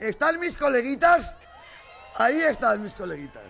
¿Están mis coleguitas? Ahí están mis coleguitas.